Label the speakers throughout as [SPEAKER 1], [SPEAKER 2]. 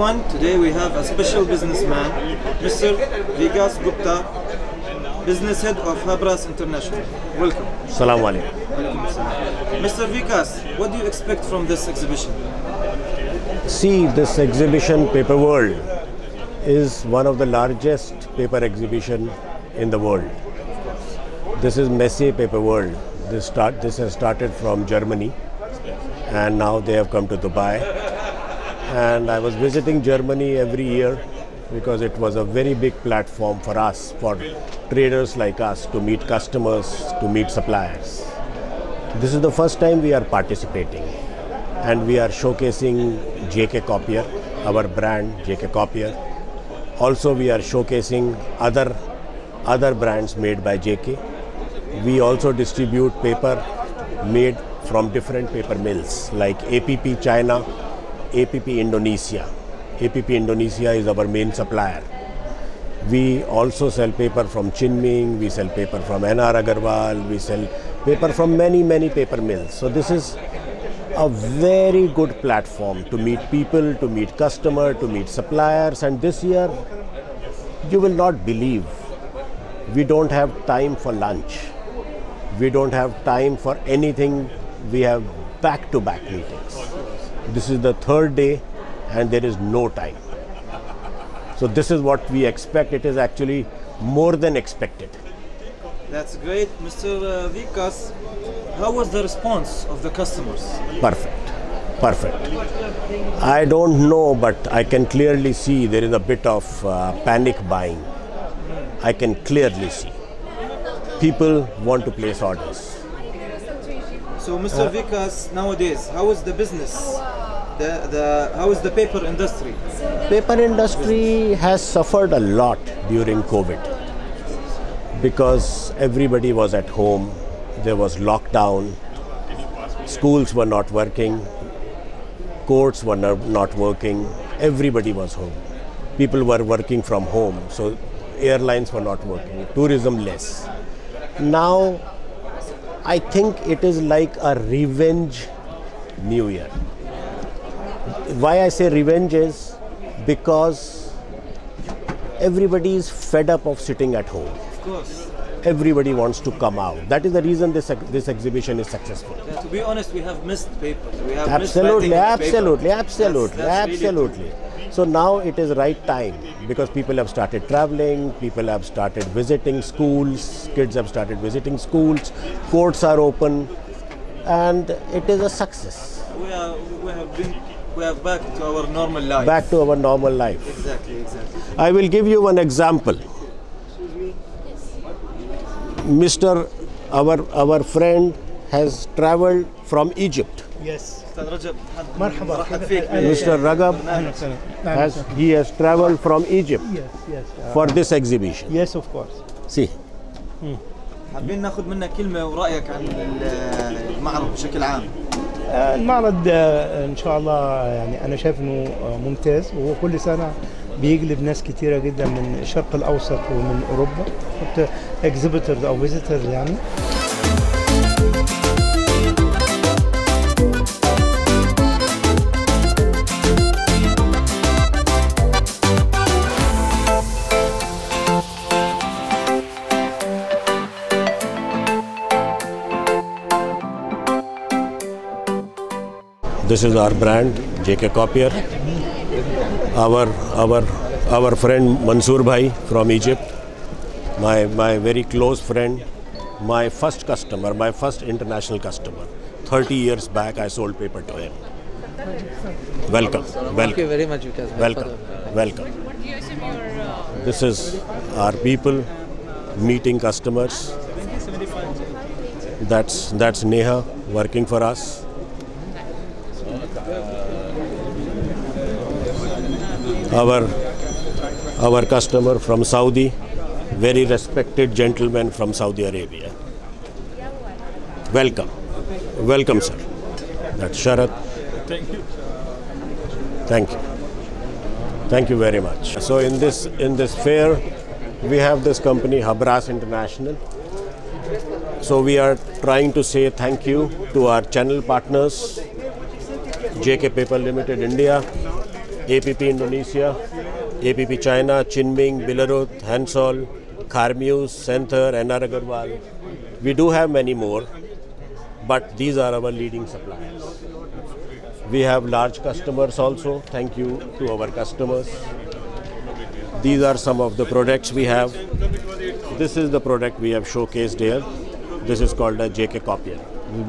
[SPEAKER 1] everyone. Today we have a special businessman, Mr. Vikas Gupta, business head of Habras International. Welcome.
[SPEAKER 2] Assalamu alaikum.
[SPEAKER 1] Mr. Vikas, what do you expect from this exhibition?
[SPEAKER 2] See, this exhibition, Paper World, is one of the largest paper exhibition in the world. This is Messe Paper World. This start this has started from Germany, and now they have come to Dubai. And I was visiting Germany every year because it was a very big platform for us, for traders like us, to meet customers, to meet suppliers. This is the first time we are participating and we are showcasing JK Copier, our brand JK Copier. Also we are showcasing other other brands made by JK. We also distribute paper made from different paper mills like APP China, APP Indonesia. APP Indonesia is our main supplier. We also sell paper from Chenming, we sell paper from NR Agarwal, we sell paper from many, many paper mills. So this is a very good platform to meet people, to meet customer, to meet suppliers. And this year, you will not believe, we don't have time for lunch. We don't have time for anything. We have back-to-back meetings. This is the third day and there is no time. So this is what we expect. It is actually more than expected.
[SPEAKER 1] That's great. Mr. uh, Vikas, how was the response of the customers?
[SPEAKER 2] Perfect. Perfect. I don't know, but I can clearly see there is a bit of uh, panic buying. I can clearly see. People want to place orders.
[SPEAKER 1] So, Mr. Uh-huh. Vikas, nowadays, how is the business? Oh, the, the, how is the paper industry?
[SPEAKER 2] Paper industry has suffered a lot during COVID because everybody was at home, there was lockdown, schools were not working, courts were not working, everybody was home. People were working from home, so airlines were not working, tourism less. Now, I think it is like a revenge New Year. Why I say revenge is because everybody is fed up of sitting at home
[SPEAKER 1] Of course.
[SPEAKER 2] Everybody wants to come out. That is the reason this this exhibition is successful.
[SPEAKER 1] Yeah, to be honest, we have missed paper. We have missed
[SPEAKER 2] Absolutely,
[SPEAKER 1] paper.
[SPEAKER 2] absolutely,
[SPEAKER 1] That's-
[SPEAKER 2] absolutely,
[SPEAKER 1] really
[SPEAKER 2] absolutely. So now it is right time because people have started traveling, people have started visiting schools, kids have started visiting schools, courts are open, and it is a success.
[SPEAKER 1] We, are, we have been, we are back to our normal life.
[SPEAKER 2] Back to our normal life.
[SPEAKER 1] Exactly, exactly.
[SPEAKER 2] I will give you one example. Mr. Our, our friend has traveled from Egypt.
[SPEAKER 3] يس
[SPEAKER 1] أستاذ رجب
[SPEAKER 3] مرحبا.
[SPEAKER 1] مرحب فيك
[SPEAKER 2] Mr. Ragab
[SPEAKER 3] أهلا وسهلا
[SPEAKER 2] has he has traveled from Egypt
[SPEAKER 3] يس يس
[SPEAKER 2] for this exhibition.
[SPEAKER 3] يس اوف كورس
[SPEAKER 2] See,
[SPEAKER 1] حابين ناخذ منك كلمة ورأيك عن ال- المعرض بشكل عام.
[SPEAKER 3] المعرض آه، إن شاء الله يعني أنا شايف إنه آه، ممتاز وهو كل سنة بيجلب ناس كتيرة جدا من الشرق الأوسط ومن أوروبا اكزيبيتورز او فيزيتورز يعني
[SPEAKER 2] this is our brand JK Copier. Our our our friend Mansoor Bhai from Egypt, My my very close friend, my first customer, my first international customer. 30 years back, I sold paper to him. Welcome,
[SPEAKER 4] Thank you
[SPEAKER 2] welcome,
[SPEAKER 4] very much, Vikas.
[SPEAKER 2] welcome, welcome. This is our people meeting customers. That's that's Neha working for us. our our customer from Saudi, very respected gentleman from Saudi Arabia. Welcome, welcome, sir. That's Sharat. Thank you. Thank you. Thank you very much. So in this in this fair, we have this company Habras International. So we are trying to say thank you to our channel partners, JK Paper Limited India, APP Indonesia, APP China, Chenming, Bilaruth, Hansol, Kharmuse, Senther, NR Agarwal. We do have many more, but these are our leading suppliers. We have large customers also. Thank you to our customers. These are some of the products we have. This is the product we have showcased here. This is called a JK Copier.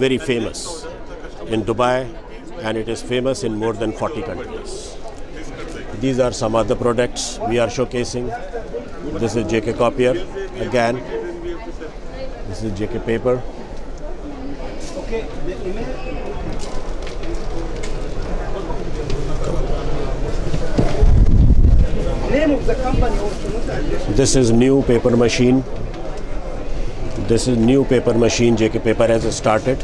[SPEAKER 2] Very famous in Dubai and it is famous in more than 40 countries. These are some other products we are showcasing. This is JK Copier again. This is JK Paper. This is new paper machine. This is new paper machine. JK Paper has started.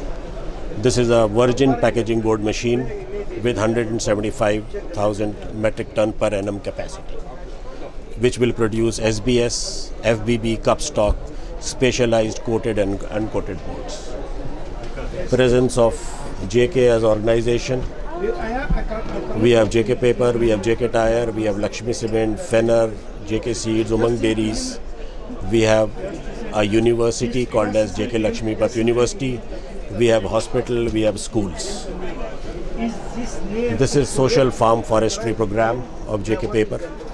[SPEAKER 2] This is a virgin packaging board machine with 175,000 metric ton per annum capacity, which will produce SBS, FBB, cup stock, specialized coated and uncoated boards. Presence of JK as organization. We have JK Paper, we have JK Tire, we have Lakshmi Cement, Fenner, JK Seeds, Umang Dairies. We have a university called as JK Lakshmipat University. We have hospital, we have schools.
[SPEAKER 3] Is this
[SPEAKER 2] This is social farm forestry program of JK Paper.